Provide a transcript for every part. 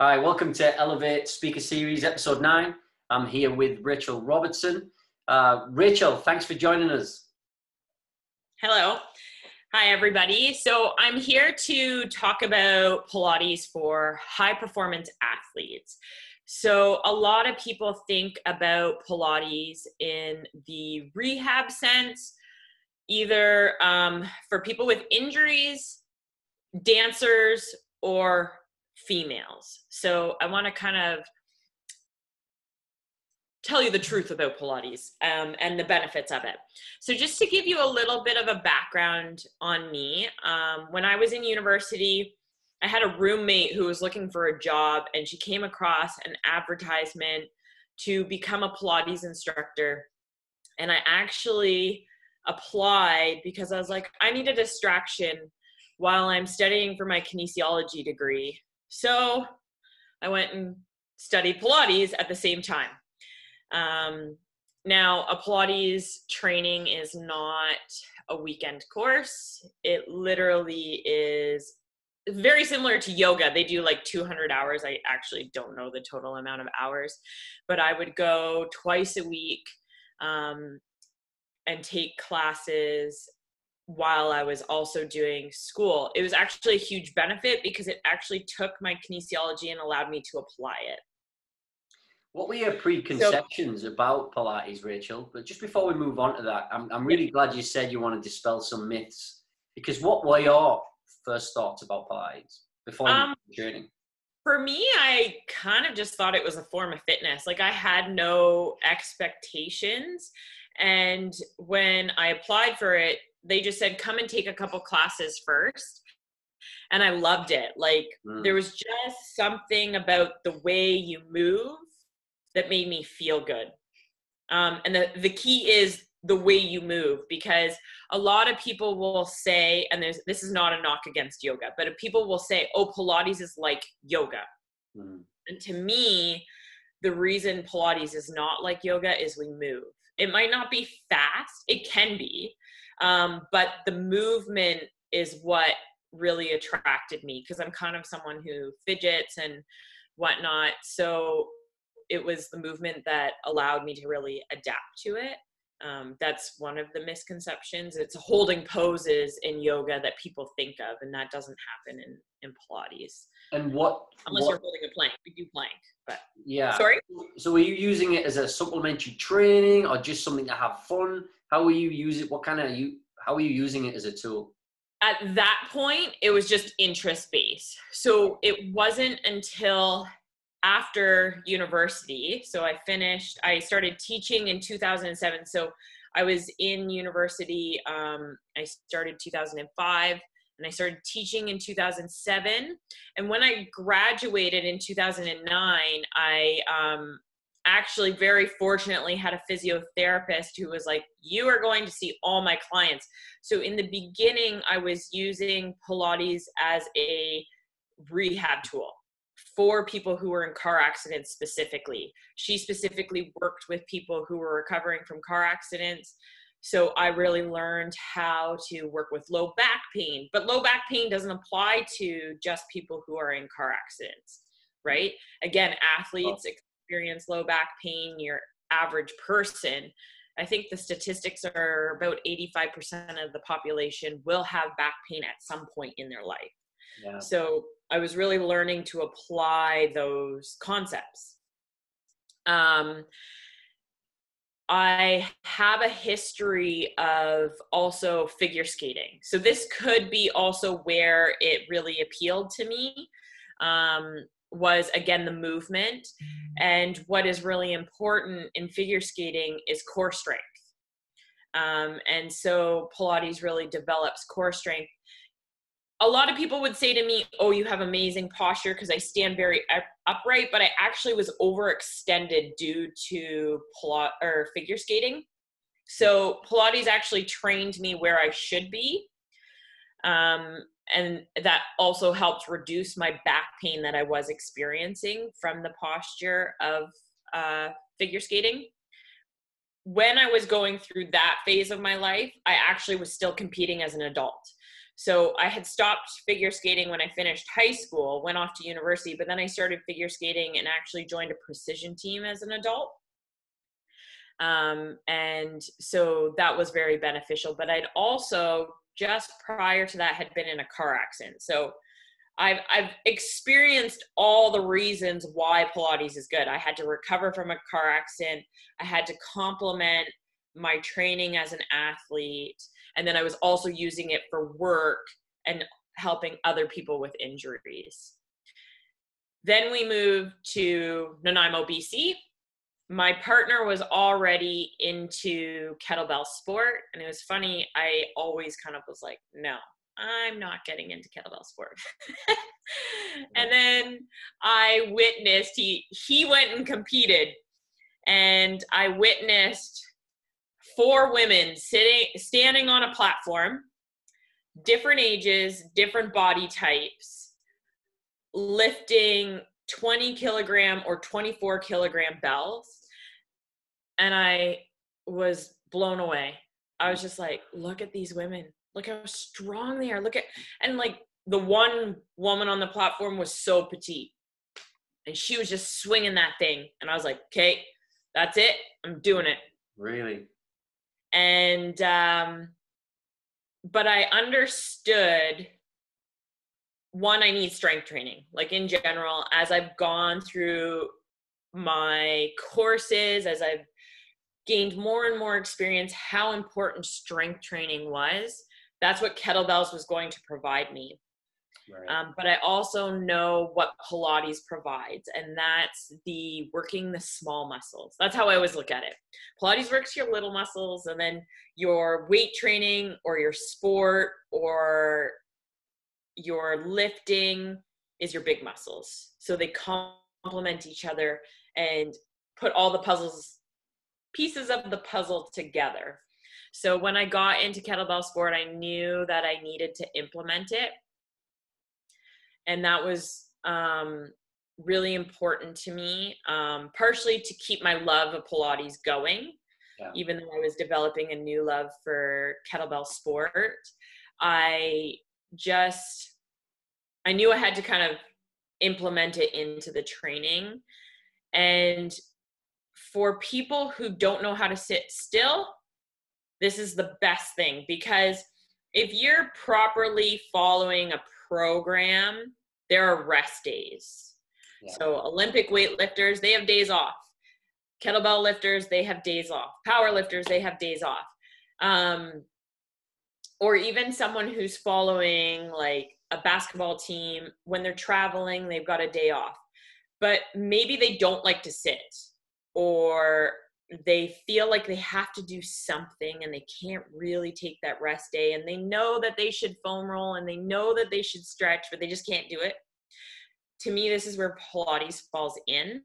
Hi, welcome to Elevate Speaker Series, episode nine. I'm here with Rachel Robertson. Uh, Rachel, thanks for joining us. Hello. Hi, everybody. So, I'm here to talk about Pilates for high performance athletes. So, a lot of people think about Pilates in the rehab sense, either um, for people with injuries, dancers, or females. So, I want to kind of tell you the truth about Pilates um, and the benefits of it. So, just to give you a little bit of a background on me, um, when I was in university, I had a roommate who was looking for a job, and she came across an advertisement to become a Pilates instructor. And I actually applied because I was like, I need a distraction while I'm studying for my kinesiology degree. So I went and studied Pilates at the same time. Um, now, a Pilates training is not a weekend course. It literally is very similar to yoga. They do like 200 hours. I actually don't know the total amount of hours, but I would go twice a week um, and take classes while I was also doing school. It was actually a huge benefit because it actually took my kinesiology and allowed me to apply it. What were your preconceptions so, about Pilates, Rachel? But just before we move on to that, I'm, I'm really glad you said you want to dispel some myths because what were your first thoughts about Pilates before um, journey? For me, I kind of just thought it was a form of fitness. Like I had no expectations. And when I applied for it, they just said, come and take a couple classes first and I loved it. Like mm. there was just something about the way you move that made me feel good. Um, and the, the key is the way you move because a lot of people will say, and there's, this is not a knock against yoga, but people will say, oh, Pilates is like yoga. Mm. And to me, the reason Pilates is not like yoga is we move. It might not be fast, it can be, um, but the movement is what really attracted me because I'm kind of someone who fidgets and whatnot. So it was the movement that allowed me to really adapt to it. Um, that's one of the misconceptions. It's holding poses in yoga that people think of, and that doesn't happen in, in Pilates. And what? Unless what, you're holding a plank, we do plank. But yeah. Sorry. So, are you using it as a supplementary training, or just something to have fun? How are you using? What kind of you? How are you using it as a tool? At that point, it was just interest based. So it wasn't until after university. So I finished, I started teaching in 2007. So I was in university, um, I started 2005 and I started teaching in 2007. And when I graduated in 2009, I um, actually very fortunately had a physiotherapist who was like, You are going to see all my clients. So in the beginning, I was using Pilates as a rehab tool for people who were in car accidents specifically. She specifically worked with people who were recovering from car accidents. So I really learned how to work with low back pain. But low back pain doesn't apply to just people who are in car accidents, right? Again, athletes experience low back pain, your average person. I think the statistics are about 85% of the population will have back pain at some point in their life. Yeah. So I was really learning to apply those concepts. Um, I have a history of also figure skating. So this could be also where it really appealed to me. Um, was again the movement. And what is really important in figure skating is core strength. Um, and so pilates really develops core strength. A lot of people would say to me, "Oh, you have amazing posture because I stand very upright," but I actually was overextended due to Pilates or figure skating. So Pilates actually trained me where I should be, um, and that also helped reduce my back pain that I was experiencing from the posture of uh, figure skating. When I was going through that phase of my life, I actually was still competing as an adult. So I had stopped figure skating when I finished high school, went off to university, but then I started figure skating and actually joined a precision team as an adult. Um, and so that was very beneficial. But I'd also just prior to that had been in a car accident. So I've I've experienced all the reasons why Pilates is good. I had to recover from a car accident. I had to complement my training as an athlete, and then I was also using it for work and helping other people with injuries. Then we moved to Nanaimo, BC. My partner was already into kettlebell sport, and it was funny. I always kind of was like, no, I'm not getting into kettlebell sport. and then I witnessed he he went and competed and I witnessed four women sitting standing on a platform, different ages, different body types, lifting 20 kilogram or 24 kilogram bells. And I was blown away. I was just like, look at these women. Look how strong they are. Look at and like the one woman on the platform was so petite. And she was just swinging that thing. And i was like okay that's it. I'm doing it. Really? And um but i understood one i need strength training like in general as i've gone through my courses as i've gained more and more experience how important strength training was that's what kettlebells was going to provide me. Right. Um, but I also know what Pilates provides, and that's the working the small muscles. That's how I always look at it. Pilates works your little muscles, and then your weight training or your sport or your lifting is your big muscles. So they complement each other and put all the puzzles, pieces of the puzzle together. So when I got into kettlebell sport, I knew that I needed to implement it. And that was um, really important to me, um, partially to keep my love of Pilates going. Yeah. Even though I was developing a new love for kettlebell sport, I just I knew I had to kind of implement it into the training. And for people who don't know how to sit still, this is the best thing because if you're properly following a program, there are rest days. Yeah. So Olympic weightlifters, they have days off. Kettlebell lifters, they have days off. Power lifters, they have days off. Um, or even someone who's following like a basketball team, when they're traveling, they've got a day off. But maybe they don't like to sit or they feel like they have to do something and they can't really take that rest day and they know that they should foam roll and they know that they should stretch but they just can't do it to me this is where pilates falls in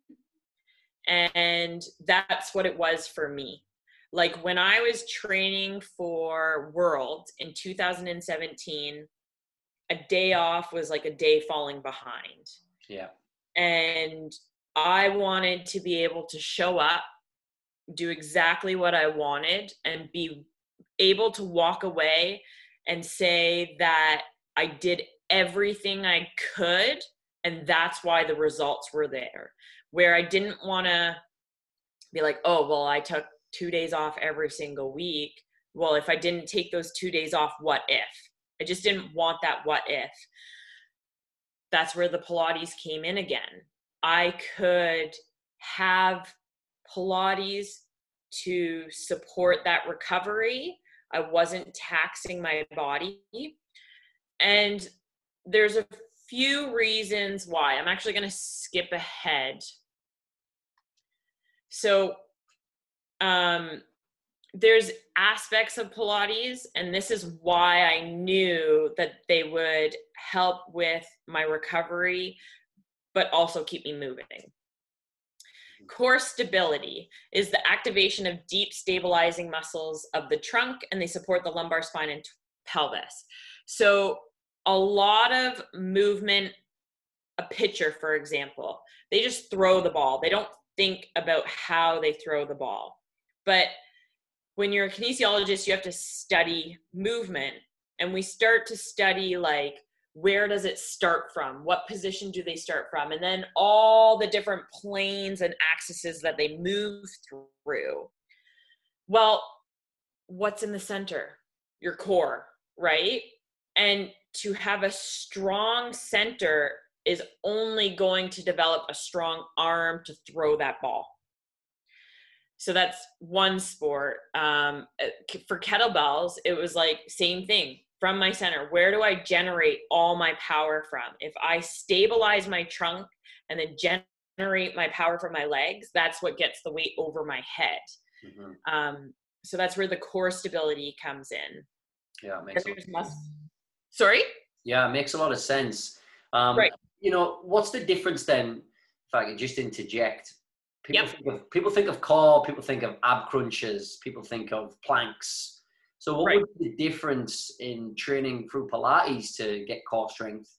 and that's what it was for me like when i was training for world in 2017 a day off was like a day falling behind yeah and i wanted to be able to show up do exactly what I wanted and be able to walk away and say that I did everything I could and that's why the results were there. Where I didn't want to be like, oh, well, I took two days off every single week. Well, if I didn't take those two days off, what if? I just didn't want that what if. That's where the Pilates came in again. I could have Pilates to support that recovery. I wasn't taxing my body. And there's a few reasons why. I'm actually going to skip ahead. So, um, there's aspects of Pilates, and this is why I knew that they would help with my recovery, but also keep me moving. Core stability is the activation of deep stabilizing muscles of the trunk, and they support the lumbar spine and pelvis. So, a lot of movement, a pitcher, for example, they just throw the ball. They don't think about how they throw the ball. But when you're a kinesiologist, you have to study movement. and we start to study like where does it start from? What position do they start from? And then all the different planes and axes that they move through. Well what's in the center? Your core right? And to have a strong center is only going to develop a strong arm to throw that ball so that's one sport. Um, for kettlebells it was like same thing from my center. Where do i generate all my power from? If i stabilize my trunk and then generate my power from my legs that's what gets the weight over my head. Mm-hmm. um, so that's where the core stability comes in. Yeah makes mus- sorry? Yeah it makes a lot of sense. Um, right. you know what's the difference then if i could just interject people yep. think of people think of core people think of ab crunches people think of planks so, what right. would be the difference in training through Pilates to get core strength?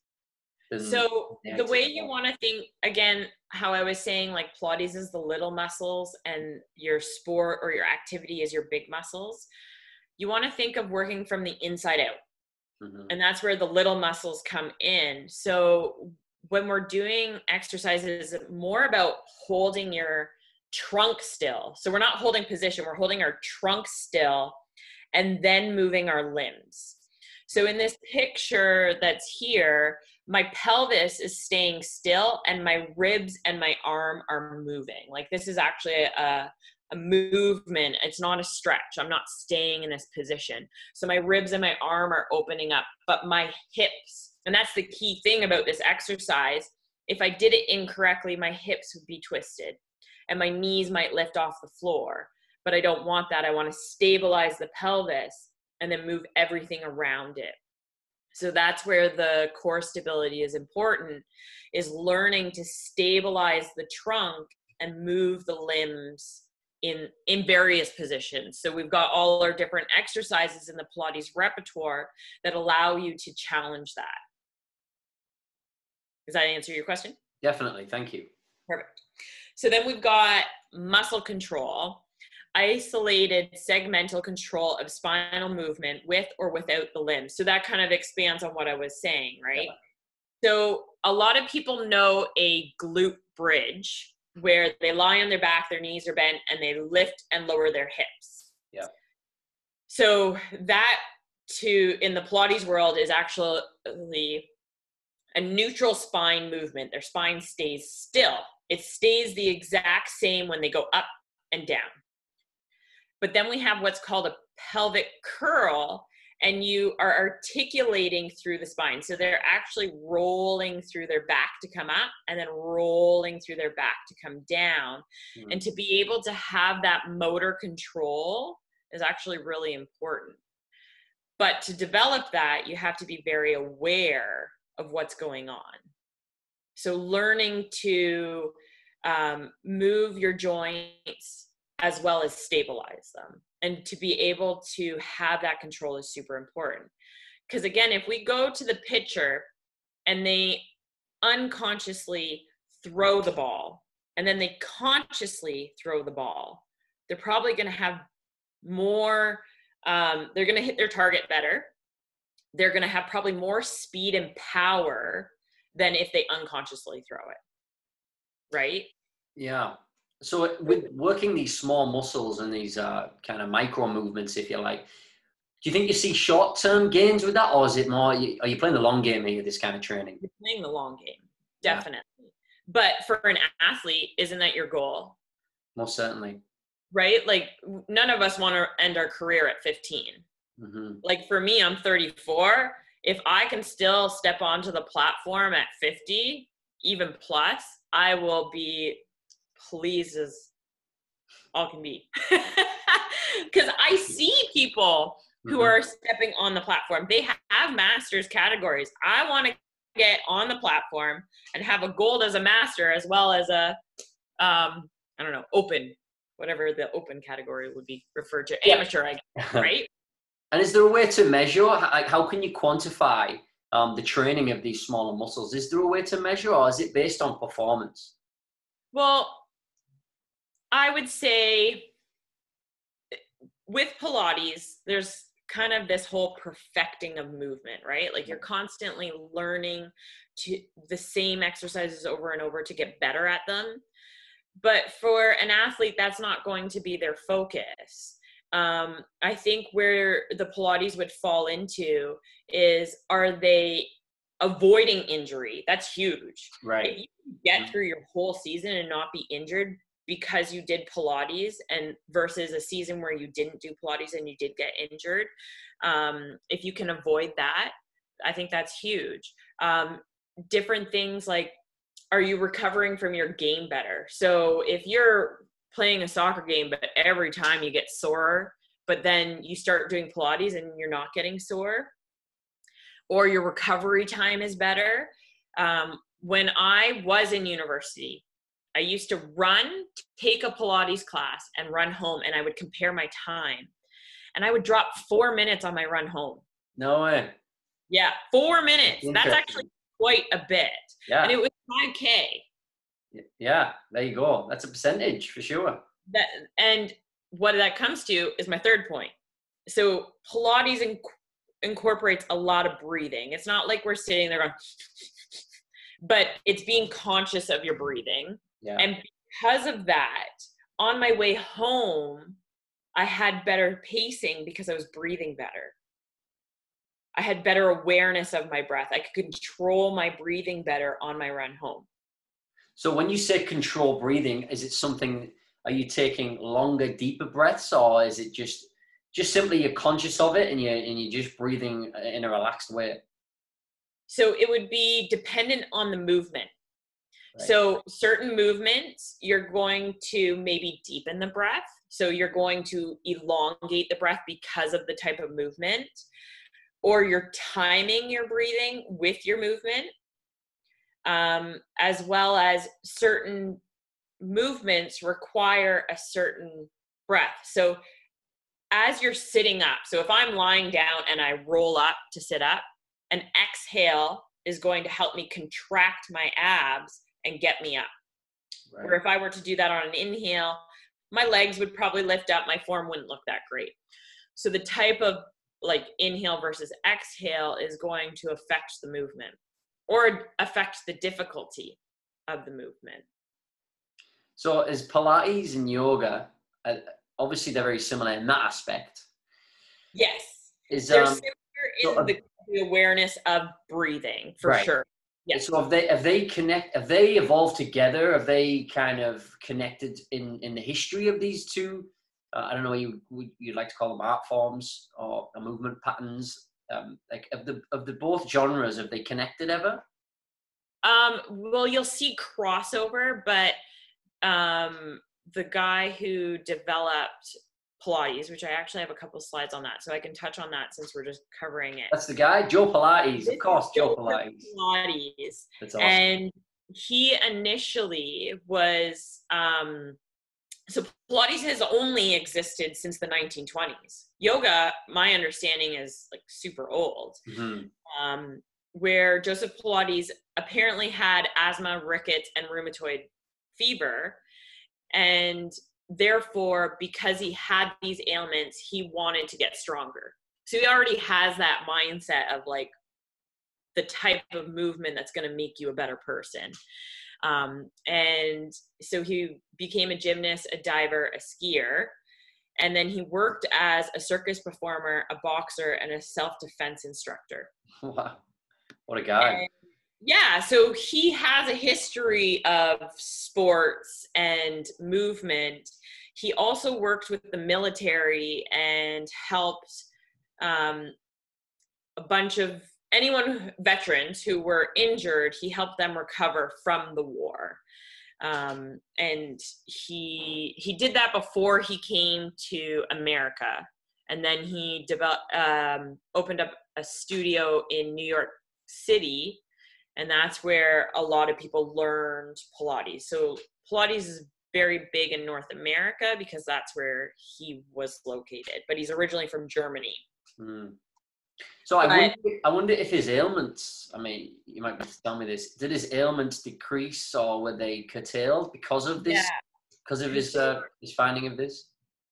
So, the way you want to think again, how I was saying, like Pilates is the little muscles and your sport or your activity is your big muscles. You want to think of working from the inside out. Mm-hmm. And that's where the little muscles come in. So, when we're doing exercises, more about holding your trunk still. So, we're not holding position, we're holding our trunk still and then moving our limbs. So in this picture that's here, my pelvis is staying still and my ribs and my arm are moving. Like this is actually a, a movement. It's not a stretch. I'm not staying in this position. So my ribs and my arm are opening up, but my hips, and that's the key thing about this exercise. If I did it incorrectly, my hips would be twisted and my knees might lift off the floor but I don't want that. I want to stabilize the pelvis and then move everything around it. So that's where the core stability is important is learning to stabilize the trunk and move the limbs in in various positions. So we've got all our different exercises in the Pilates repertoire that allow you to challenge that. Does that answer your question? Definitely. Thank you. Perfect. So then we've got muscle control isolated segmental control of spinal movement with or without the limbs. So that kind of expands on what I was saying, right? Yeah. So a lot of people know a glute bridge where they lie on their back, their knees are bent, and they lift and lower their hips. Yeah. So that to in the Pilates world is actually a neutral spine movement. Their spine stays still. It stays the exact same when they go up and down. But then we have what's called a pelvic curl, and you are articulating through the spine. So they're actually rolling through their back to come up and then rolling through their back to come down. Mm-hmm. And to be able to have that motor control is actually really important. But to develop that, you have to be very aware of what's going on. So learning to um, move your joints as well as stabilize them. And to be able to have that control is super important. Because again, if we go to the pitcher and they unconsciously throw the ball and then they consciously throw the ball, they're probably going to have more, um, they're going to hit their target better. They're going to have probably more speed and power than if they unconsciously throw it. Right? Yeah. So with working these small muscles and these uh, kind of micro movements, if you like, do you think you see short-term gains with that, or is it more? Are you playing the long game here? This kind of training. You're playing the long game, definitely. Yeah. But for an athlete, isn't that your goal? Most certainly. Right? Like none of us want to end our career at 15. Mm-hmm. Like for me, I'm 34. If I can still step onto the platform at 50, even plus, I will be pleased as all can be. Because I see people who mm-hmm. are stepping on the platform. They have masters categories. I want to get on the platform and have a gold as a master as well as a um, I don't know, open, whatever the open category would be referred to, yeah. amateur, I guess, right? And is there a way to measure? Like, how can you quantify um, the training of these smaller muscles? Is there a way to measure, or is it based on performance? Well, I would say with Pilates, there's kind of this whole perfecting of movement, right? Like you're constantly learning to the same exercises over and over to get better at them. But for an athlete, that's not going to be their focus. Um, I think where the Pilates would fall into is are they avoiding injury? That's huge. Right. If you get through your whole season and not be injured, because you did Pilates and versus a season where you didn't do Pilates and you did get injured. Um, if you can avoid that, I think that's huge. Um, different things like, are you recovering from your game better? So if you're playing a soccer game, but every time you get sore, but then you start doing Pilates and you're not getting sore, or your recovery time is better. Um, when I was in university, I used to run, take a Pilates class, and run home, and I would compare my time. And I would drop four minutes on my run home. No way. Yeah, four minutes. That's actually quite a bit. Yeah. And it was 5K. Yeah, there you go. That's a percentage for sure. That and what that comes to is my third point. So Pilates inc- incorporates a lot of breathing. It's not like we're sitting there going, but it's being conscious of your breathing. Yeah. And because of that, on my way home, I had better pacing because I was breathing better. I had better awareness of my breath. I could control my breathing better on my run home. So when you say control breathing, is it something are you taking longer, deeper breaths or is it just just simply you're conscious of it and you and you're just breathing in a relaxed way? So it would be dependent on the movement. Right. So certain movements, you're going to maybe deepen the breath. So you're going to elongate the breath because of the type of movement, or you're timing your breathing with your movement, um, as well as certain movements require a certain breath. So as you're sitting up, so if I'm lying down and I roll up to sit up, an exhale is going to help me contract my abs and get me up. Right. Or if I were to do that on an inhale, my legs would probably lift up, my form wouldn't look that great. So the type of like inhale versus exhale is going to affect the movement or affect the difficulty of the movement. So is Pilates and yoga uh, obviously they're very similar in that aspect. Yes. Is they're um, similar in the, the, awareness of breathing for right. sure. Yes. So have they have they connect have they evolved together? Have they kind of connected in in the history of these two? Uh, I don't know. You would you'd like to call them art forms or movement patterns? Um, like of the of the both genres, have they connected ever? Um, well, you'll see crossover, but um, the guy who developed Pilates, which I actually have a couple slides on that, so I can touch on that since we're just covering it. That's the guy, Joe Pilates, of course, Joe, Pilates. Pilates. That's awesome. And he initially was um, so Pilates has only existed since the 1920s. Yoga, my understanding, is like super old. Mm-hmm. Um, where Joseph Pilates apparently had asthma, rickets, and rheumatoid fever, and therefore because he had these ailments he wanted to get stronger so he already has that mindset of like the type of movement that's going to make you a better person um, and so he became a gymnast a diver a skier and then he worked as a circus performer a boxer and a self-defense instructor. Wow. What a guy. And yeah, so he has a history of sports and movement. He also worked with the military and helped um, a bunch of anyone veterans who were injured. He helped them recover from the war, um, and he he did that before he came to America. And then he developed, um, opened up a studio in New York City and that's where a lot of people learned Pilates. So Pilates is very big in North America because that's where he was located, but he's originally from Germany. Mm. So I wonder, I wonder if his ailments. I mean, you might be tell me this. Did his ailments decrease, or were they curtailed because of this? Yeah. Because of his uh, his finding of this?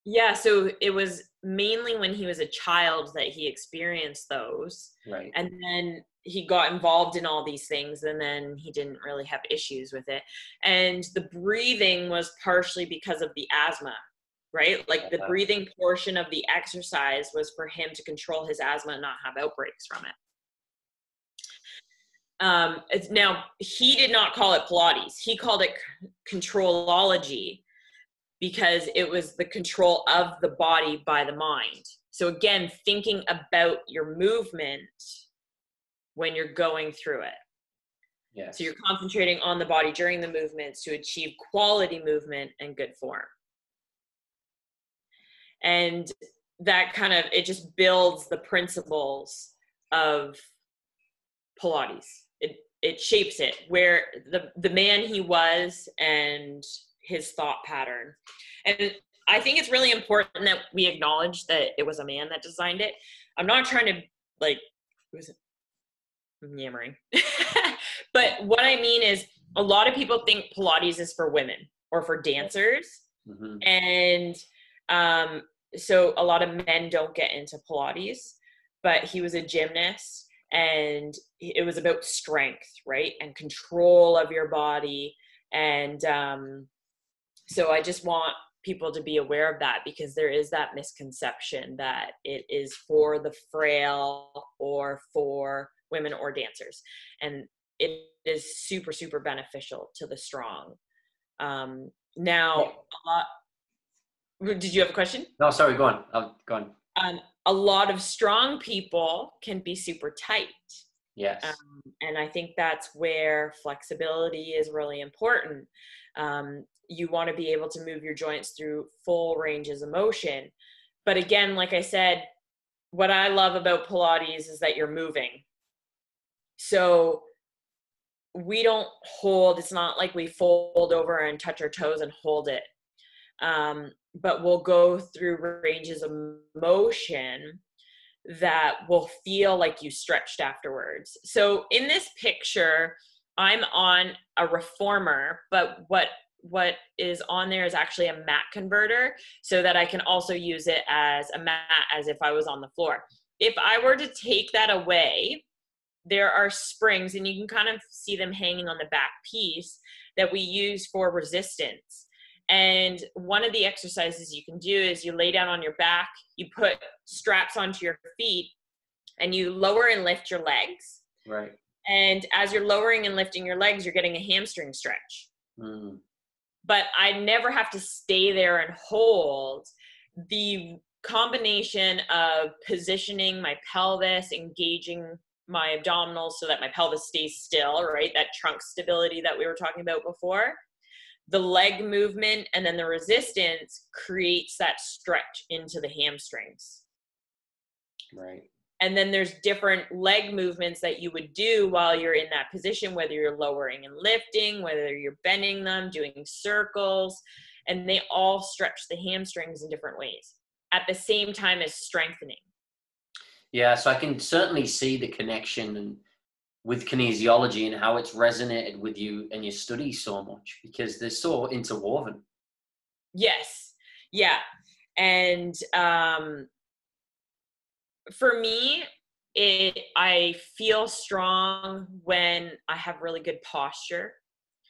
Yeah, so it was mainly when he was a child that he experienced those. Right. And then he got involved in all these things and then he didn't really have issues with it. And the breathing was partially because of the asthma, right? Like the breathing portion of the exercise was for him to control his asthma and not have outbreaks from it. Um, now he did not call it Pilates. He called it controlology because it was the control of the body by the mind. So again, thinking about your movement when you're going through it. Yes. So you're concentrating on the body during the movements to achieve quality movement and good form. And that kind of it just builds the principles of Pilates. It it shapes it where the the man he was and his thought pattern. And I think it's really important that we acknowledge that it was a man that designed it. I'm not trying to like was it yammering. but what I mean is a lot of people think Pilates is for women or for dancers. Mm-hmm. And um, so a lot of men don't get into Pilates, but he was a gymnast and it was about strength, right? And control of your body. And um, so I just want people to be aware of that because there is that misconception that it is for the frail or for women or dancers and it is super super beneficial to the strong um now a lot did you have a question no sorry go on I'll, go on um a lot of strong people can be super tight yes um, and i think that's where flexibility is really important um, you want to be able to move your joints through full ranges of motion. But again, like I said, what I love about Pilates is that you're moving. So we don't hold, it's not like we fold over and touch our toes and hold it. Um, but we'll go through ranges of motion that will feel like you stretched afterwards. So in this picture, I'm on a reformer, but what what is on there is actually a mat converter so that I can also use it as a mat as if I was on the floor. If I were to take that away, there are springs and you can kind of see them hanging on the back piece that we use for resistance. And one of the exercises you can do is you lay down on your back, you put straps onto your feet, and you lower and lift your legs. Right. And as you're lowering and lifting your legs, you're getting a hamstring stretch. Mm but I never have to stay there and hold. The combination of positioning my pelvis, engaging my abdominals so that my pelvis stays still, right? That trunk stability that we were talking about before. The leg movement and then the resistance creates that stretch into the hamstrings. Right and then there's different leg movements that you would do while you're in that position whether you're lowering and lifting whether you're bending them doing circles and they all stretch the hamstrings in different ways at the same time as strengthening yeah so i can certainly see the connection and with kinesiology and how it's resonated with you and your studies so much because they're so interwoven. Yes. Yeah. And um for me, it I feel strong when I have really good posture.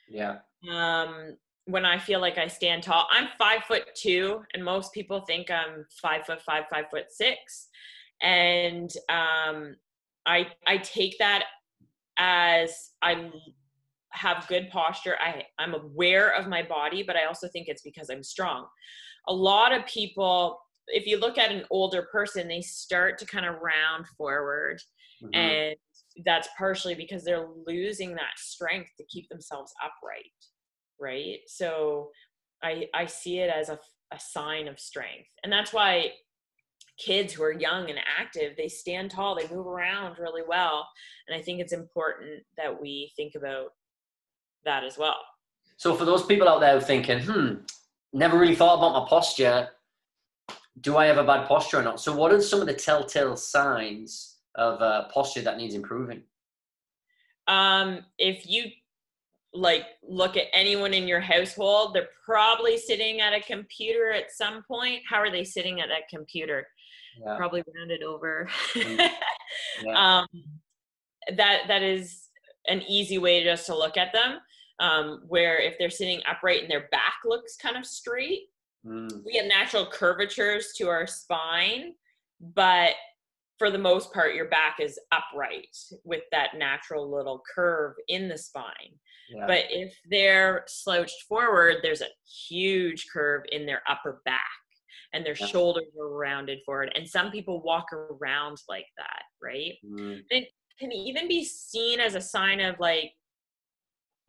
Yeah. Um, when I feel like I stand tall, I'm five foot two, and most people think I'm five foot five, five foot six, and um, I I take that as I have good posture. I I'm aware of my body, but I also think it's because I'm strong. A lot of people if you look at an older person, they start to kind of round forward. Mm-hmm. And that's partially because they're losing that strength to keep themselves upright. Right. So I, I see it as a, a sign of strength. And that's why kids who are young and active, they stand tall, they move around really well. And I think it's important that we think about that as well. So for those people out there thinking, hmm, never really thought about my posture, do I have a bad posture or not? So, what are some of the telltale signs of uh, posture that needs improving? Um, if you like look at anyone in your household they're probably sitting at a computer at some point how are they sitting at that computer yeah. probably rounded over mm. yeah. um, that that is an easy way just to look at them um, where if they're sitting upright and their back looks kind of straight mm. we have natural curvatures to our spine but for the most part your back is upright with that natural little curve in the spine yeah. but if they're slouched forward there's a huge curve in their upper back and their yeah. shoulders are rounded forward and some people walk around like that right mm. it can even be seen as a sign of like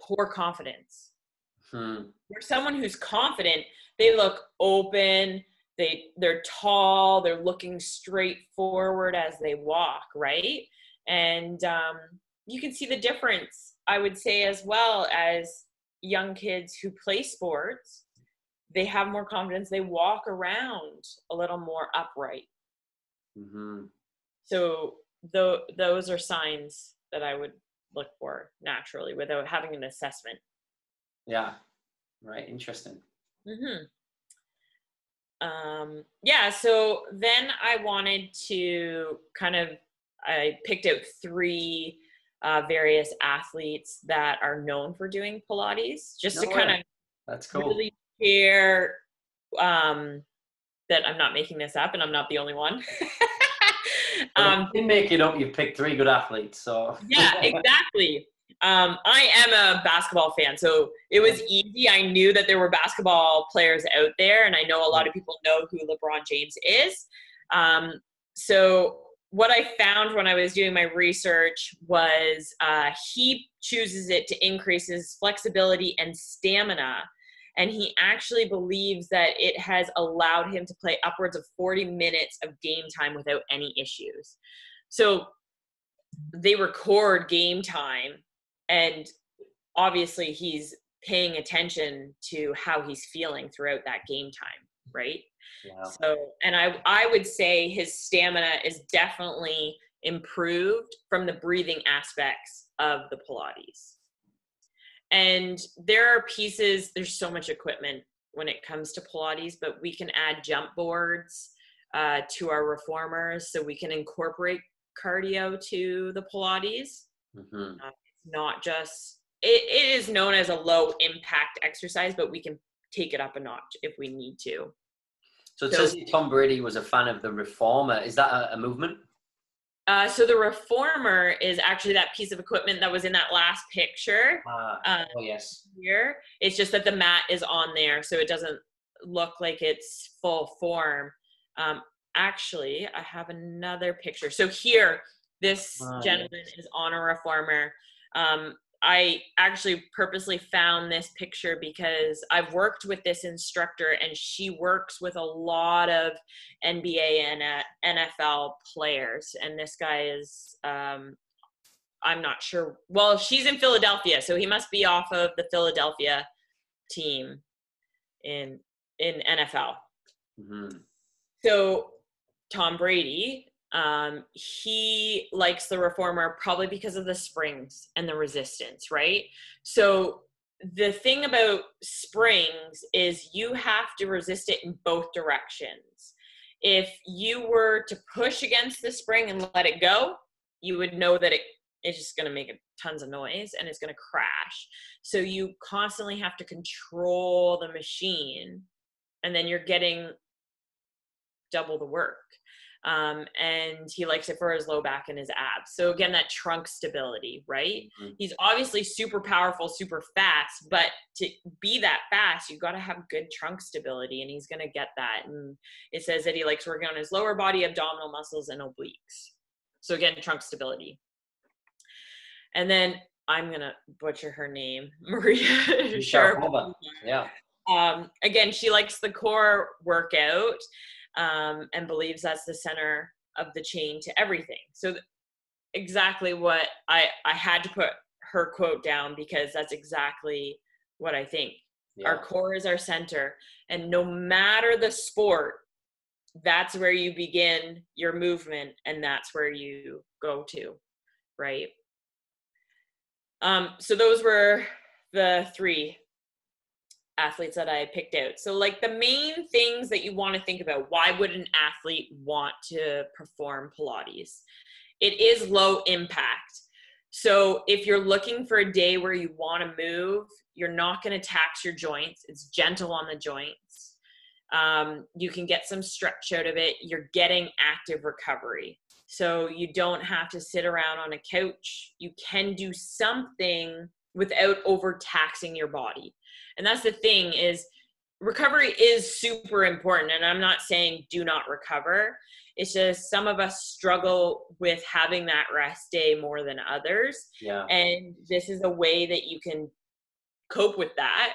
poor confidence hmm. for someone who's confident they look open they they're tall they're looking straight forward as they walk right and um, you can see the difference i would say as well as young kids who play sports they have more confidence. They walk around a little more upright. Mm-hmm. so th- those are signs that i would look for naturally without having an assessment. Yeah. Right. Interesting. Mm-hmm. Um, yeah, so then I wanted to kind of, I picked out three uh, various athletes that are known for doing Pilates, just no to kind of that's cool. really share um, that I'm not making this up and I'm not the only one. um, you make it up. You picked three good athletes, so yeah, exactly. Um, I am a basketball fan, so it was easy. I knew that there were basketball players out there, and I know a lot of people know who LeBron James is. Um, so, what I found when I was doing my research was uh, he chooses it to increase his flexibility and stamina. And he actually believes that it has allowed him to play upwards of 40 minutes of game time without any issues. So, they record game time and obviously he's paying attention to how he's feeling throughout that game time right wow. so and i i would say his stamina is definitely improved from the breathing aspects of the pilates and there are pieces there's so much equipment when it comes to pilates but we can add jump boards uh, to our reformers so we can incorporate cardio to the pilates mm-hmm. uh, not just it, it is known as a low impact exercise, but we can take it up a notch if we need to. So so, Tom Brady was a fan of the Reformer. Is that a, a movement? Uh, so the Reformer is actually that piece of equipment that was in that last picture. Uh, um, oh yes. Here, it's just that the mat is on there, so it doesn't look like it's full form. Um, actually, I have another picture. So here, this gentleman is on a Reformer. Um, I actually purposely found this picture because I've worked with this instructor and she works with a lot of NBA and uh, NFL players. And this guy is, um, I'm not sure. Well, she's in Philadelphia, so he must be off of the Philadelphia team in in NFL. Mm-hmm. So Tom Brady um, he likes the reformer probably because of the springs and the resistance, right? So the thing about springs is you have to resist it in both directions. If you were to push against the spring and let it go, you would know that it it's just going to make tons of noise and it's going to crash. So you constantly have to control the machine and then you're getting double the work um, and he likes it for his low back and his abs. So again, that trunk stability, right? Mm-hmm. He's obviously super powerful, super fast, but to be that fast, you've got to have good trunk stability, and he's going to get that. And it says that he likes working on his lower body, abdominal muscles, and obliques. So again, trunk stability. And then I'm gonna butcher her name, Maria Sharapova. Yeah. Um, again, she likes the core workout um, and believes that's the center of the chain to everything. So th- exactly what I I had to put her quote down because that's exactly what I think. Yeah. Our core is our center, and no matter the sport, that's where you begin your movement, and that's where you go to, right? Um, so those were the three athletes that I picked out. So, like the main things that you want to think about why would an athlete want to perform Pilates? It is low impact. So, if you're looking for a day where you want to move, you're not going to tax your joints, it's gentle on the joints. Um, you can get some stretch out of it. You're getting active recovery. So, you don't have to sit around on a couch. You can do something without overtaxing your body and that's the thing is recovery is super important and i'm not saying do not recover. It's just some of us struggle with having that rest day more than others. Yeah. And this is a way that you can cope with that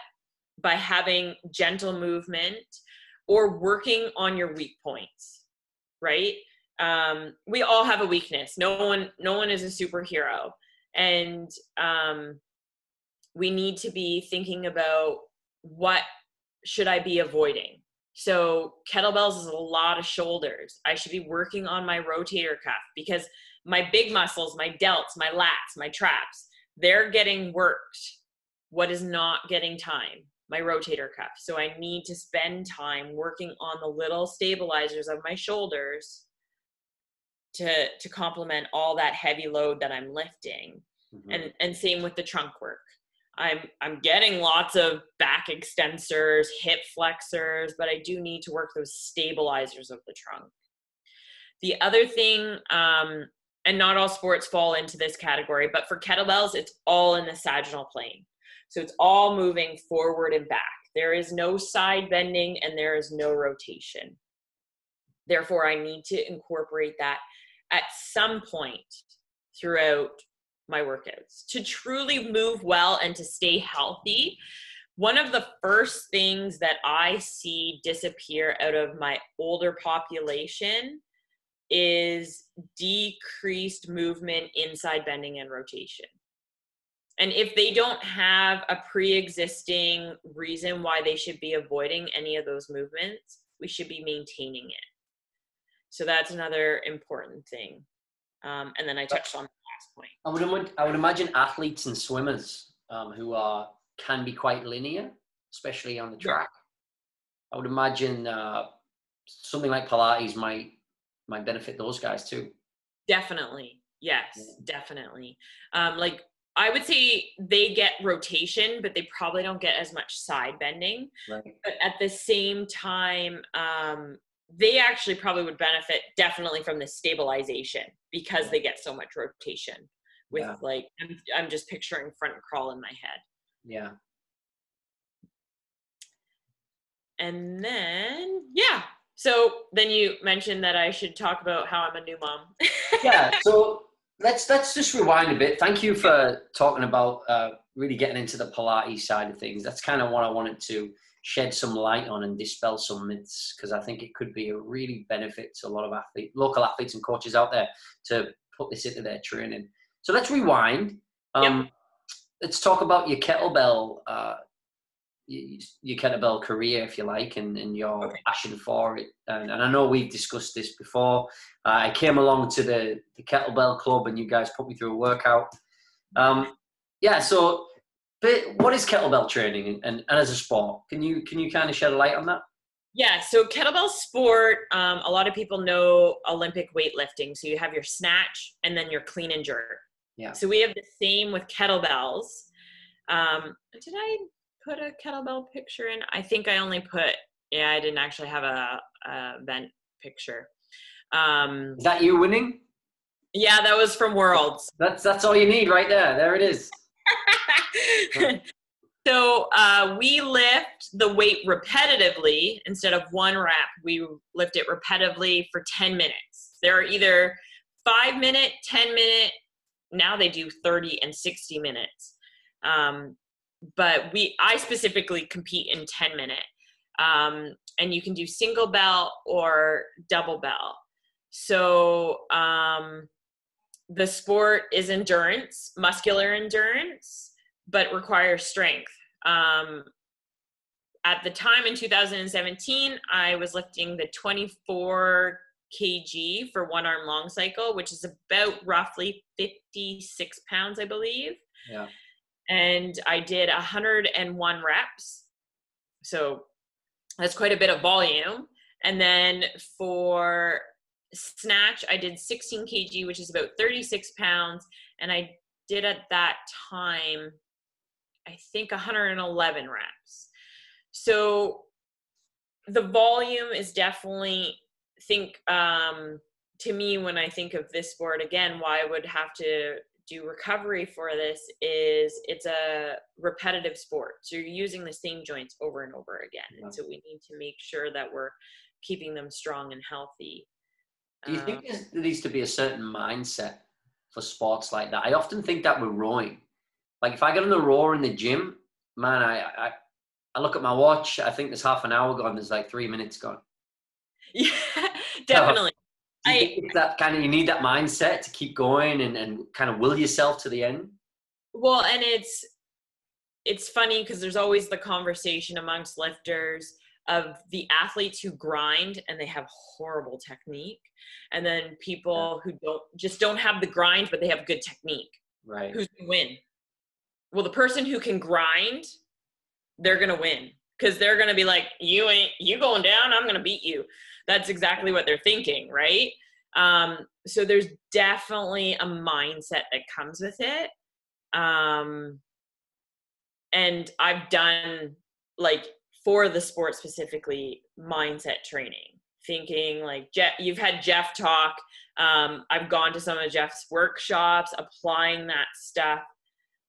by having gentle movement or working on your weak points right? Um, we all have a weakness. No one no one is a superhero. And um, we need to be thinking about what should I be avoiding. So kettlebells is a lot of shoulders. I should be working on my rotator cuff because my big muscles, my delts, my lats, my traps, they're getting worked. What is not getting time? My rotator cuff. So I need to spend time working on the little stabilizers of my shoulders to to complement all that heavy load that I'm lifting. Mm-hmm. And and same with the trunk work. I'm I'm getting lots of back extensors, hip flexors, but I do need to work those stabilizers of the trunk. The other thing, um, and not all sports fall into this category, but for kettlebells, it's all in the sagittal plane. So it's all moving forward and back. There is no side bending and there is no rotation. Therefore, I need to incorporate that at some point throughout my workouts to truly move well and to stay healthy. One of the first things that i see disappear out of my older population is decreased movement inside bending and rotation. And if they don't have a pre-existing reason why they should be avoiding any of those movements we should be maintaining it. So that's another important thing. Um, and then i touched on point. I would, I would imagine athletes and swimmers um, who are can be quite linear, especially on the track. Yeah. I would imagine uh, something like Pilates might might benefit those guys too. Definitely, yes, yeah. definitely. Um, like I would say they get rotation, but they probably don't get as much side bending. Right. But at the same time, um, they actually probably would benefit definitely from the stabilization because they get so much rotation with yeah. like I'm, I'm just picturing front crawl in my head. Yeah. And then yeah so then you mentioned that i should talk about how i'm a new mom. Yeah so let's let's just rewind a bit. Thank you for talking about uh, really getting into the pilates side of things. That's kind of what i wanted to shed some light on and dispel some myths because I think it could be a really benefit to a lot of athletes, local athletes and coaches out there to put this into their training. So let's rewind. Um, yep. Let's talk about your kettlebell, uh, your kettlebell career, if you like, and, and your okay. passion for it. And, and, I know we've discussed this before. Uh, I came along to the, the kettlebell club, and you guys put me through a workout. Um, yeah, so but what is kettlebell training and, and, and as a sport? Can you can you kind of shed a light on that? Yeah, so kettlebell sport, um, a lot of people know Olympic weightlifting. So you have your snatch and then your clean and jerk. Yeah. So we have the same with kettlebells. Um, did I put a kettlebell picture in? I think I only put, yeah, I didn't actually have a, a event picture. Um, is that you winning? Yeah, that was from Worlds. That's that's all you need right there. There it is. so uh, we lift the weight repetitively instead of one rep. We lift it repetitively for 10 minutes. There are either five minute, 10 minute, now they do 30 and 60 minutes. Um, but we, I specifically compete in 10 minute. Um, and you can do single bell or double bell. So um, the sport is endurance, muscular endurance but requires strength. Um, at the time in 2017, I was lifting the 24 kg for one arm long cycle, which is about roughly 56 pounds, I believe. Yeah. and I did 101 reps. So that's quite a bit of volume. And then for snatch, I did 16 kg, which is about 36 pounds. And I did at that time, I think 111 reps. So the volume is definitely think um to me when i think of this sport again why i would have to do recovery for this is it's a repetitive sport so you're using the same joints over and over again and so we need to make sure that we're keeping them strong and healthy do you think um, there needs to be a certain mindset for sports like that? I often think that with rowing. Like if i get on the row in the gym man I, I i look at my watch i think there's half an hour gone there's like three minutes gone. Yeah definitely. I that kind of you need that mindset to keep going and, and kind of will yourself to the end. Well, and it's it's funny because there's always the conversation amongst lifters of the athletes who grind and they have horrible technique. And then people who don't just don't have the grind but they have good technique. Right. Who's gonna win? Well the person who can grind they're gonna win. Because they're gonna be like you ain't you going down i'm gonna beat you. That's exactly what they're thinking, right? Um, so there's definitely a mindset that comes with it. Um, and I've done like for the sport specifically mindset training, thinking like Jeff, you've had Jeff talk. Um, I've gone to some of Jeff's workshops, applying that stuff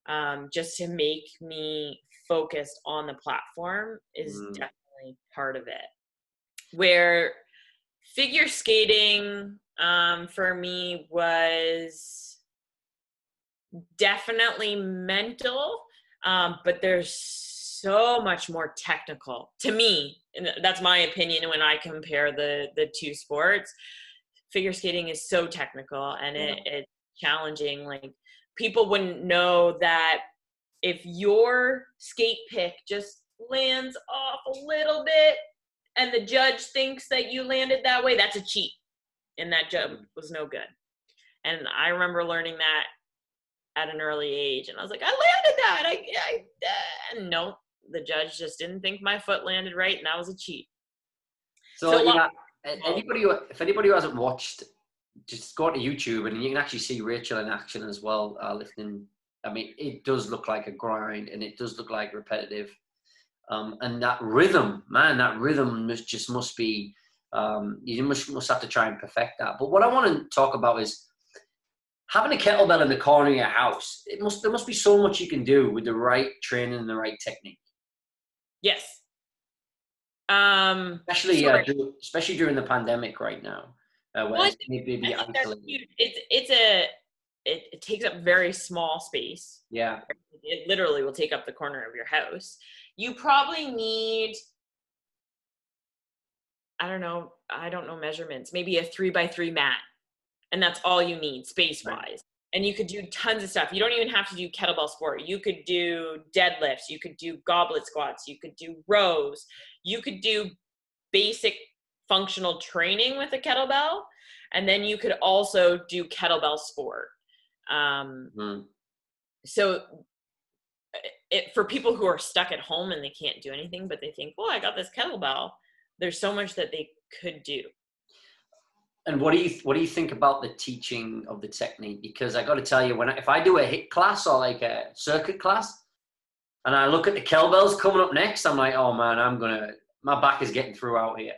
um, just to make me focused on the platform is mm. definitely part of it. Where figure skating um, for me was definitely mental, um, but there's so much more technical to me. And that's my opinion when I compare the the two sports. Figure skating is so technical and it, it's challenging. Like people wouldn't know that if your skate pick just lands off a little bit and the judge thinks that you landed that way, that's a cheat. And that jump was no good. And I remember learning that at an early age. And I was like, I landed that. I, I uh, no, the judge just didn't think my foot landed right, and that was a cheat. So, so yeah, anybody who, if anybody who hasn't watched, just go to YouTube and you can actually see Rachel in action as well, uh, lifting. I mean, it does look like a grind, and it does look like repetitive. Um, and that rhythm, man, that rhythm must, just must be, um, you must, must have to try and perfect that. But what I want to talk about is having a kettlebell in the corner of your house. It must, there must be so much you can do with the right training and the right technique. Yes. Um, especially, uh, especially during the pandemic right now. Uh, well, maybe be it's, it's a, it, it takes up very small space. Yeah. It literally will take up the corner of your house you probably need I don't know, I don't know measurements, maybe a three by three mat. And that's all you need space wise. Right. And you could do tons of stuff. You don't even have to do kettlebell sport. You could do deadlifts, you could do goblet squats, you could do rows, you could do basic functional training with a kettlebell. And then you could also do kettlebell sport. Um, mm. So it, for people who are stuck at home and they can't do anything, but they think, "Oh, I got this kettlebell." There's so much that they could do. And what do you what do you think about the teaching of the technique? Because I got to tell you, when I, if I do a HIIT class or like a circuit class, and I look at the kettlebells coming up next, I'm like, "Oh man, I'm gonna my back is getting through out here."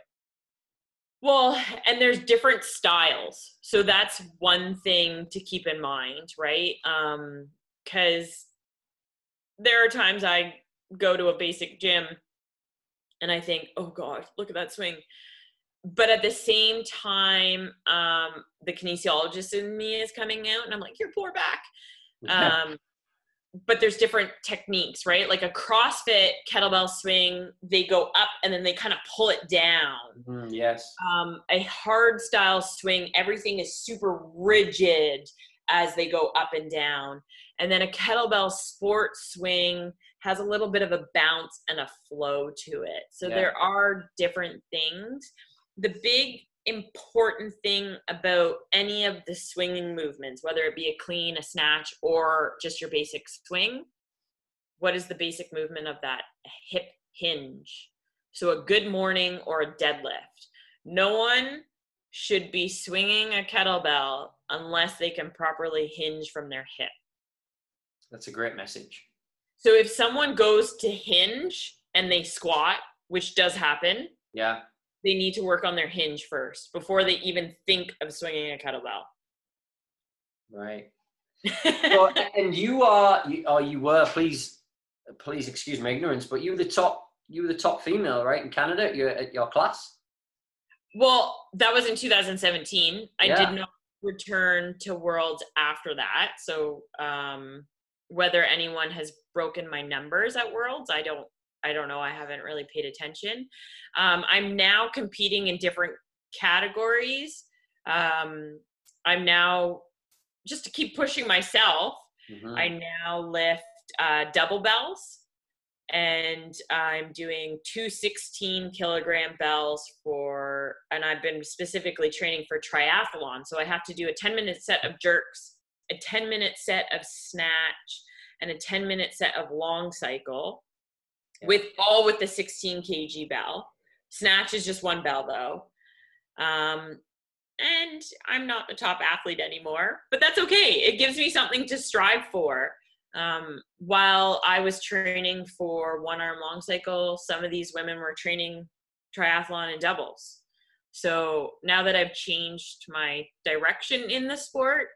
Well, and there's different styles. So that's one thing to keep in mind, right? Um, cuz there are times I go to a basic gym and I think, oh God, look at that swing. But at the same time, um, the kinesiologist in me is coming out and I'm like, your poor back. Um, but there's different techniques, right? Like a CrossFit kettlebell swing, they go up and then they kind of pull it down. Mm, yes. Um, a hard style swing, everything is super rigid as they go up and down. And then a kettlebell sport swing has a little bit of a bounce and a flow to it. So yeah. there are different things. The big important thing about any of the swinging movements, whether it be a clean, a snatch, or just your basic swing, what is the basic movement of that hip hinge? So a good morning or a deadlift. No one should be swinging a kettlebell unless they can properly hinge from their hip. That's a great message. So if someone goes to hinge and they squat, which does happen, yeah, they need to work on their hinge first before they even think of swinging a kettlebell. Right. well, and you are, you, or you were, please, please excuse my ignorance, but you were the top, you were the top female, right, in Canada at your, at your class? Well, that was in 2017. I yeah. did not return to Worlds after that. So, um, whether anyone has broken my numbers at Worlds, I don't I don't know. I haven't really paid attention. Um, I'm now competing in different categories. Um, I'm now just to keep pushing myself. Mm-hmm. I now lift uh, double bells, and I'm doing two 16 kilogram bells for, and I've been specifically training for triathlon. So I have to do a 10 minute set of jerks, a 10 minute set of snatch, and a 10 minute set of long cycle with all with the 16 kg bell. Snatch is just one bell though. Um, and I'm not the top athlete anymore, but that's okay. It gives me something to strive for. Um, while I was training for one arm long cycle, some of these women were training triathlon and doubles. So now that I've changed my direction in the sport,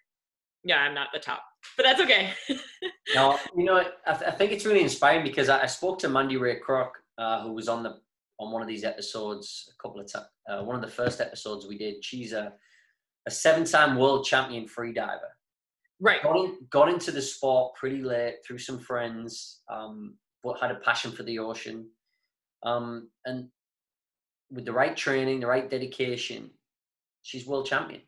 yeah, I'm not the top but that's okay. no, you know, I, th- I, think it's really inspiring because I, I spoke to Mandy-Rae Cruickshank, uh, who was on the on one of these episodes a couple of times. Uh, one of the first episodes we did. She's a a seven-time world champion freediver. Right. Got, in, got into the sport pretty late through some friends, um, but had a passion for the ocean. Um, and with the right training, the right dedication, she's world champion.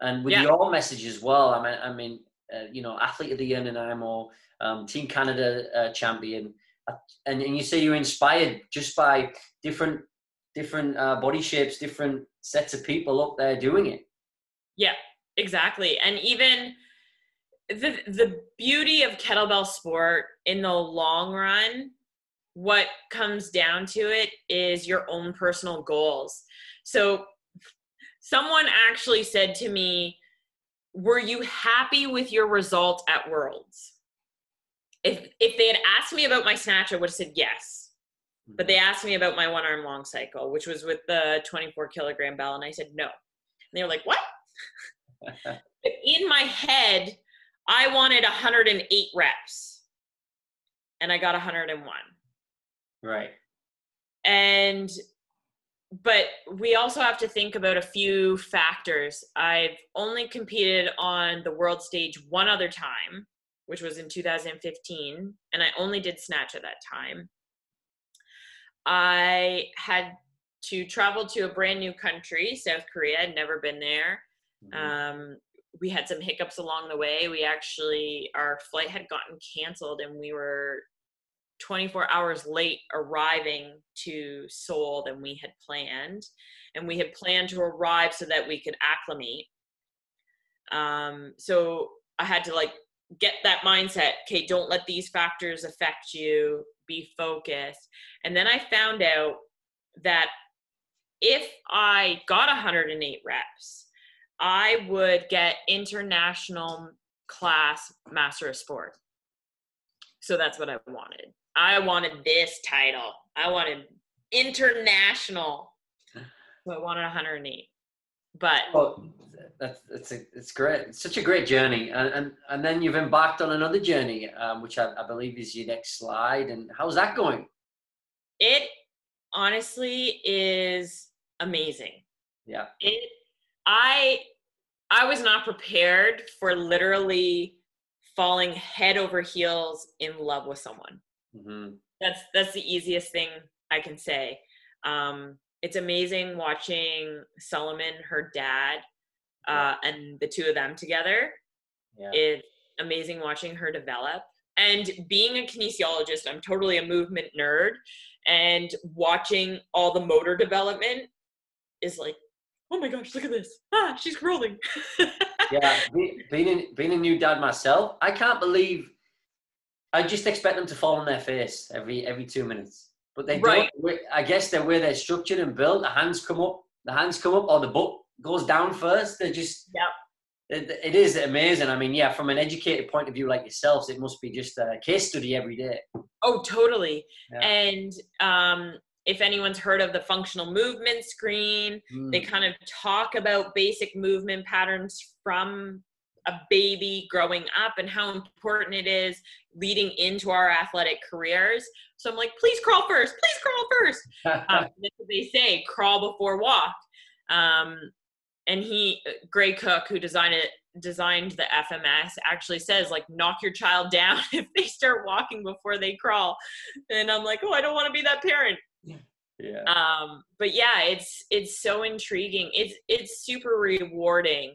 And with yeah. your message as well, I mean, I mean, uh, you know, athlete of the year in Nanaimo, um, Team Canada uh, champion, uh, and, and you say you're inspired just by different different uh, body shapes, different sets of people up there doing it. Yeah, exactly, and even the the beauty of kettlebell sport in the long run what comes down to it is your own personal goals. So someone actually said to me were you happy with your result at Worlds? If if they had asked me about my snatch, I would have said yes. But they asked me about my one arm long cycle, which was with the 24 kilogram bell, and I said no. And they were like, "What?" But in my head, I wanted 108 reps, and I got 101. Right. And but we also have to think about a few factors. I've only competed on the world stage one other time, which was in 2015, and I only did snatch at that time. I had to travel to a brand new country, South Korea. I'd never been there. Mm-hmm. Um, we had some hiccups along the way. We actually, our flight had gotten canceled and we were 24 hours late arriving to Seoul than we had planned. And we had planned to arrive so that we could acclimate. Um, so I had to like get that mindset okay, don't let these factors affect you, be focused. And then I found out that if I got 108 reps, I would get international class master of sport. So that's what I wanted. I wanted this title. I wanted international. So I wanted 108. But well, that's it's a, it's great. It's such a great journey, and and, and then you've embarked on another journey, um, which I, I believe is your next slide. And how's that going? It honestly is amazing. Yeah. It. I I was not prepared for literally falling head over heels in love with someone. Mm-hmm. That's that's the easiest thing I can say. Um, it's amazing watching Solomon, her dad, uh, and the two of them together. Yeah. It's amazing watching her develop. And being a kinesiologist, I'm totally a movement nerd, and watching all the motor development is like, oh my gosh, look at this! Ah, she's rolling. yeah, being being a new dad myself, I can't believe I just expect them to fall on their face every every two minutes. But they Right. don't. I guess they're where they're structured and built. The hands come up, the hands come up, or the butt goes down first. They're just. Yeah. It, it is amazing. I mean, yeah, from an educated point of view like yourselves, it must be just a case study every day. Oh, totally. Yeah. And um, if anyone's heard of the functional movement screen, they Mm. kind of talk about basic movement patterns from a baby growing up and how important it is leading into our athletic careers. So I'm like, please crawl first, please crawl first. Um, that's what they say, crawl before walk. Um, and he, Gray Cook, who designed it, designed the FMS, actually says like, knock your child down if they start walking before they crawl. And I'm like, oh, I don't want to be that parent yeah. um but yeah it's it's so intriguing it's it's super rewarding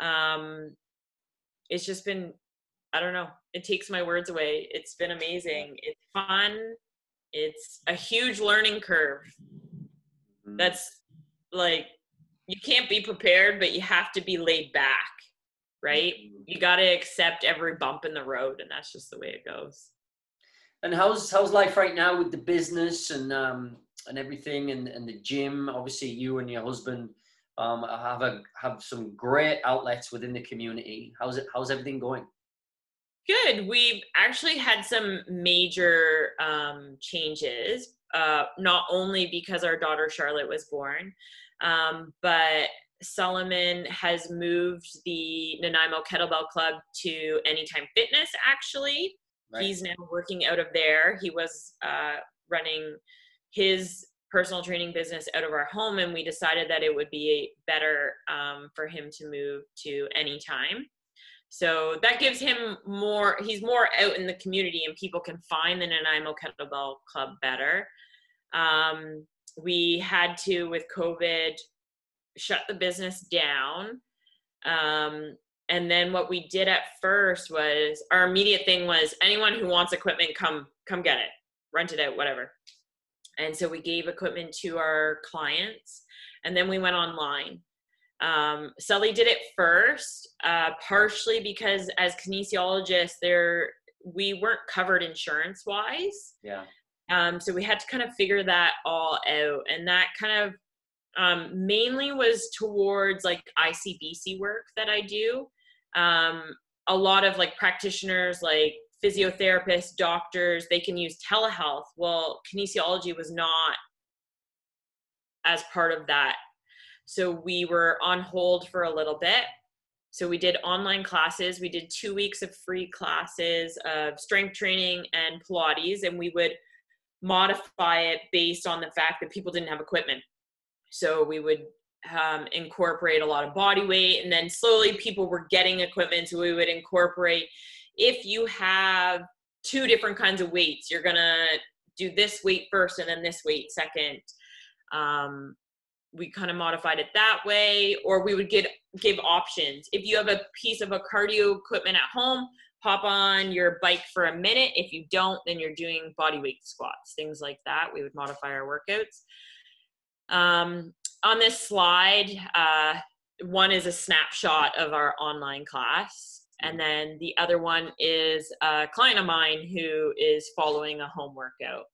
um it's just been i don't know it takes my words away. It's been amazing. It's fun. It's a huge learning curve. Mm. that's like you can't be prepared but you have to be laid back right? Mm. you got to accept every bump in the road and that's just the way it goes. And how's how's life right now with the business and um and everything and, and the gym? Obviously, you and your husband um have a have some great outlets within the community. How's it? How's everything going? Good. We've actually had some major um, changes, uh, not only because our daughter Charlotte was born, um, but Solomon has moved the Nanaimo Kettlebell Club to Anytime Fitness, actually. Right. He's now working out of there. He was uh, running his personal training business out of our home, and we decided that it would be better um, for him to move to Anytime. So that gives him more, he's more out in the community and people can find the Nanaimo Kettlebell Club better. Um, we had to, with COVID, shut the business down. Um, and then what we did at first was our immediate thing was anyone who wants equipment, come, come get it, rent it out, whatever. And so we gave equipment to our clients and then we went online. Um, Sully did it first, uh, partially because as kinesiologists, there we weren't covered insurance wise. Yeah. Um, so we had to kind of figure that all out, and that kind of um, mainly was towards like ICBC work that I do. Um, a lot of like practitioners, like physiotherapists, doctors, they can use telehealth. Well, kinesiology was not as part of that. So we were on hold for a little bit. So we did online classes. We did two weeks of free classes of strength training and Pilates, and we would modify it based on the fact that people didn't have equipment. So we would um, incorporate a lot of body weight, and then slowly people were getting equipment. So we would incorporate if you have two different kinds of weights, you're gonna do this weight first and then this weight second. Um, we kind of modified it that way, or we would get give options. If you have a piece of a cardio equipment at home, hop on your bike for a minute. If you don't, then you're doing body weight squats, things like that. We would modify our workouts. Um, on this slide, uh, one is a snapshot of our online class, and then the other one is a client of mine who is following a home workout.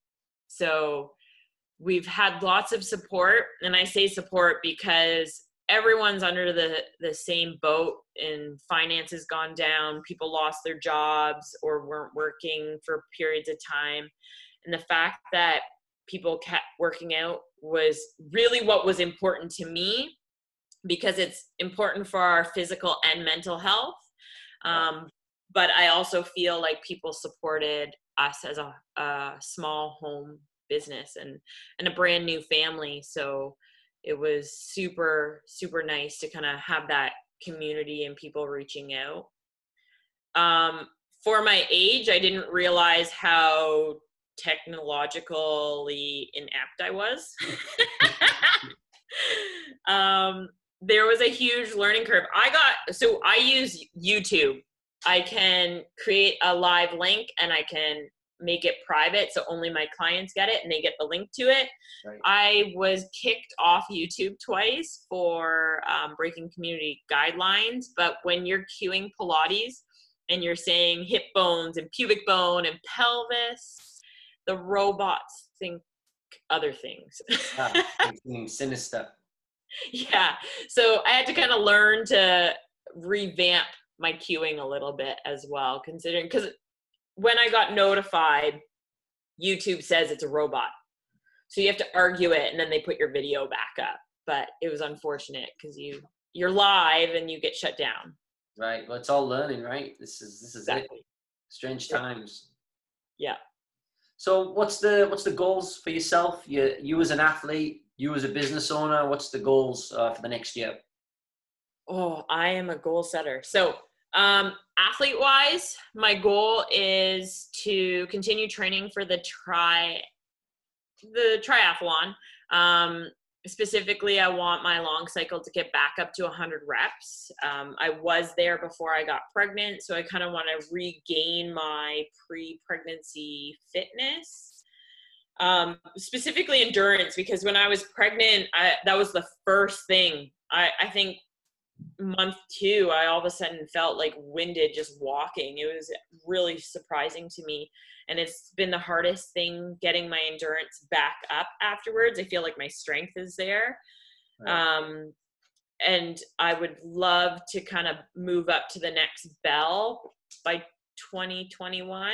So we've had lots of support, and I say support because everyone's under the the same boat and finances gone down people lost their jobs or weren't working for periods of time and the fact that people kept working out was really what was important to me because it's important for our physical and mental health um, but i also feel like people supported us as a, a small home business and and a brand new family. So it was super super nice to kind of have that community and people reaching out. Um, for my age i didn't realize how technologically inept i was. Um, there was a huge learning curve i got so i use youtube i can create a live link and i can make it private so only my clients get it and they get the link to it. Right. I was kicked off YouTube twice for um, breaking community guidelines, but when you're cueing Pilates, and you're saying hip bones and pubic bone and pelvis, the robots think other things. ah, sinister. Yeah. So I had to kind of learn to revamp my cueing a little bit as well, considering because when I got notified, YouTube says it's a robot. So you have to argue it and then they put your video back up. But it was unfortunate because you you're live and you get shut down. Right. Well it's all learning, right? This is this is exactly. it. Strange times. Yeah. So what's the what's the goals for yourself? You you as an athlete, you as a business owner, what's the goals uh, for the next year? Oh, I am a goal setter. So um, athlete wise, my goal is to continue training for the tri the triathlon. Um, specifically, I want my long cycle to get back up to 100 reps. Um, I was there before I got pregnant, so I kind of want to regain my pre-pregnancy fitness. Um, specifically endurance, because when I was pregnant, I, that was the first thing. I, I think month two, I all of a sudden felt like winded just walking. It was really surprising to me. And it's been the hardest thing getting my endurance back up afterwards. I feel like my strength is there. Right. Um, and I would love to kind of move up to the next bell by 2021.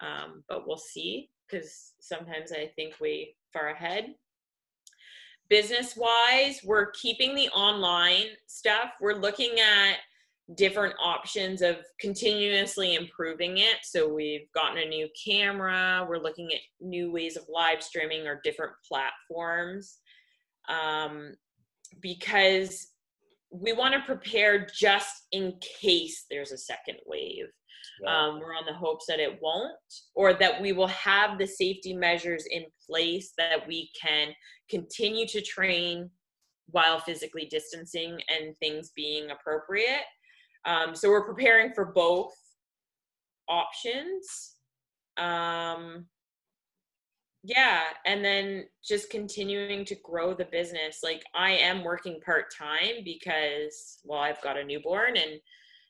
Um, but we'll see because sometimes I think we far ahead business wise, we're keeping the online stuff. We're looking at different options of continuously improving it. So we've gotten a new camera. We're looking at new ways of live streaming or different platforms um, because we want to prepare just in case there's a second wave. Um, we're on the hopes that it won't, or that we will have the safety measures in place that we can continue to train while physically distancing and things being appropriate. Um, so we're preparing for both options. Um, yeah, and then just continuing to grow the business. Like I am working part time because, well, I've got a newborn and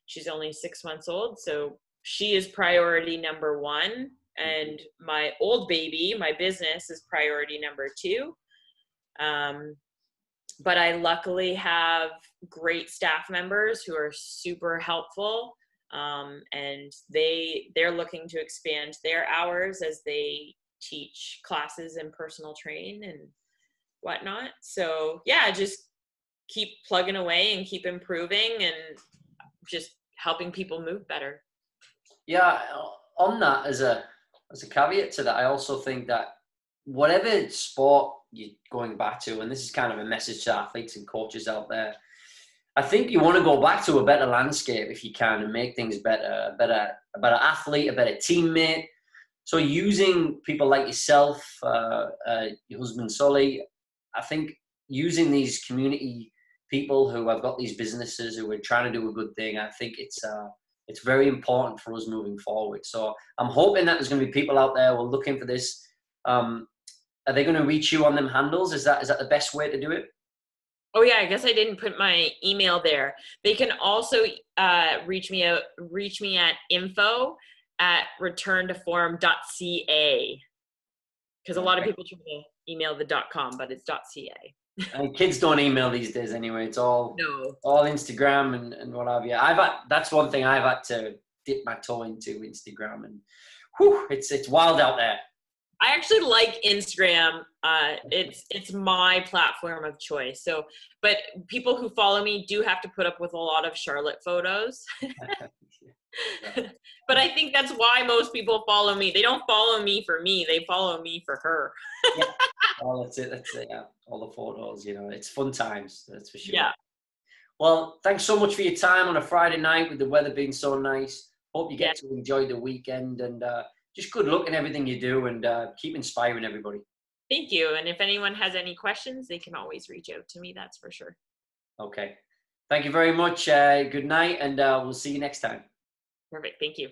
she's only six months old. So she is priority number one. And my old baby, my business, is priority number two. Um, but I luckily have great staff members who are super helpful. Um, and they they're looking to expand their hours as they teach classes and personal train and whatnot. So yeah, just keep plugging away and keep improving and just helping people move better. Yeah, on that as a as a caveat to that, I also think that whatever sport you're going back to, and this is kind of a message to athletes and coaches out there. I think you want to go back to a better landscape if you can and make things better, a better, a better athlete, a better teammate. So using people like yourself, uh, uh, your husband Sully, I think using these community people who have got these businesses who are trying to do a good thing, I think it's uh, it's very important for us moving forward. So I'm hoping that there's going to be people out there who are looking for this. Um, are they going to reach you on them handles? Is that is that the best way to do it? Oh yeah, I guess I didn't put my email there. They can also uh, reach me out, reach me at info at returntoform.ca because a lot of people try to email the .com, but it's .ca. and kids don't email these days anyway. It's all no. all Instagram and, and what have you. I've had, that's one thing I've had to dip my toe into Instagram and whew, it's it's wild out there. I actually like Instagram. Uh, it's it's my platform of choice. So, but people who follow me do have to put up with a lot of Charlotte photos. but I think that's why most people follow me. They don't follow me for me; they follow me for her. yeah. Oh, that's it. That's it. Yeah. All the photos. You know, it's fun times. That's for sure. Yeah. Well, thanks so much for your time on a Friday night with the weather being so nice. Hope you get yeah. to enjoy the weekend and. Uh, just good luck in everything you do and uh, keep inspiring everybody. Thank you. And if anyone has any questions, they can always reach out to me. That's for sure. Okay. Thank you very much. Uh, good night, and uh, we'll see you next time. Perfect. Thank you.